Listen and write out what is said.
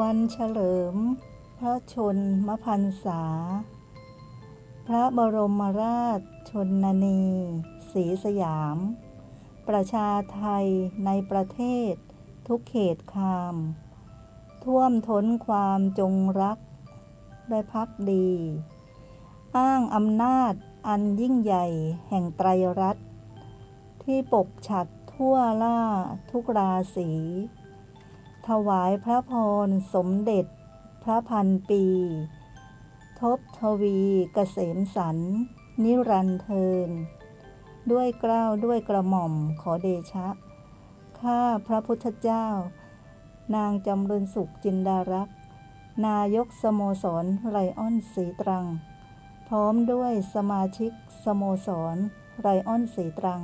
วันเฉลิม พระชนมพรรษา พระบรมราชชนนีศรีสยาม ประชาไทยในประเทศทุกเขตคาม ท่วมท้นความจงรักได้พักดี อ้างอำนาจอันยิ่งใหญ่แห่งไตรรัตน์ที่ปกฉัดทั่วล่าทุกราศี ถวายพระพรสมเด็จ พระพันปี ทบทวีเกษมสัน นิรันเทิน ด้วยเกล้าวด้วยกระหม่อมขอเดชะ ข้าพระพุทธเจ้า นางจำเริญสุขจินดารักษ์ นายกสโมสรไรออนสีตรัง พร้อมด้วยสมาชิกสโมสรไรออนสีตรัง